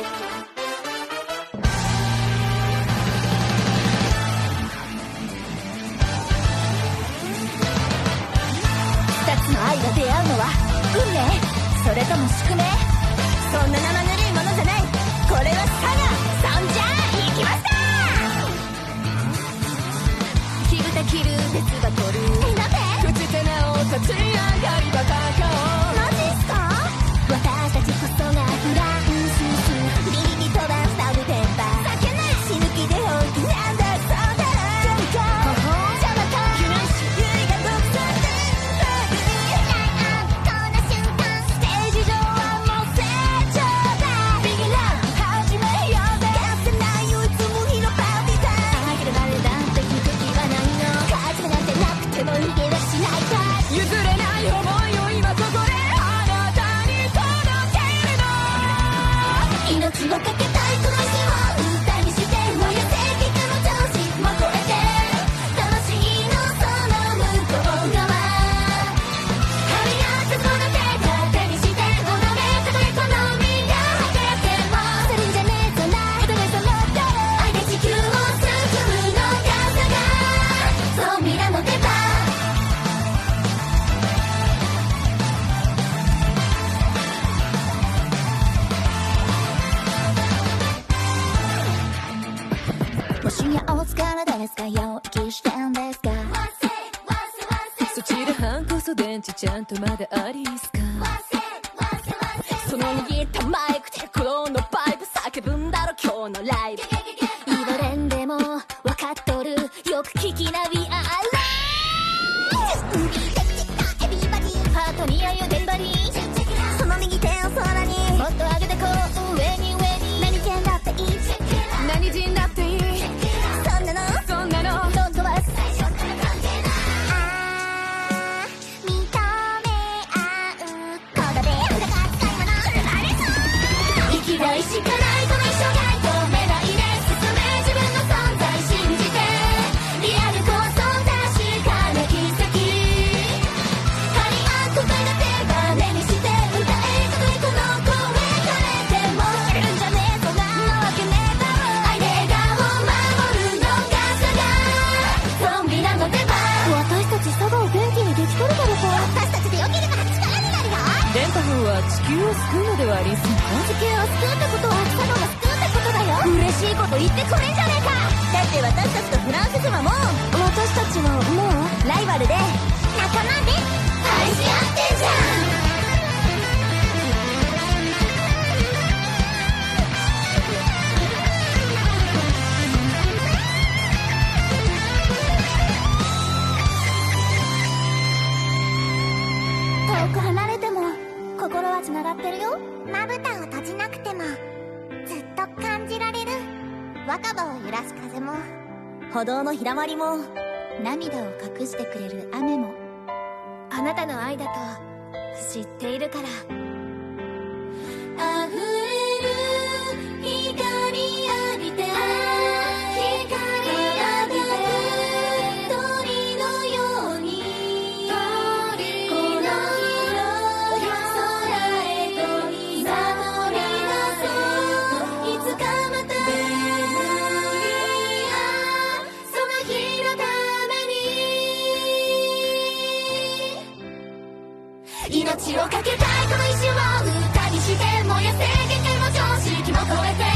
2つの愛が出会うのは運命。それとも宿命そんな生ぬるいものじゃない。これはサ賀そんじゃあ行きましたすごかですかよ息してんですか？そちら半こそ電池ちゃんとまだありすか？その握ったマイクで心のバイブ叫ぶんだろ今日のライブ。言われんでも分かっとるよく聞きなびを救うのではありません地を救うってことは貴様が救ったことだよ。嬉しいこと言ってくれんじゃねえか。だって私たちとフランス人はもう私たちはもうライバルで。若葉を揺らす風も。歩道のひだまりも。涙を隠してくれる雨も。あなたの愛だと知っているから。命をかけたいこの一瞬を歌にして燃やせ限界も常識も超えて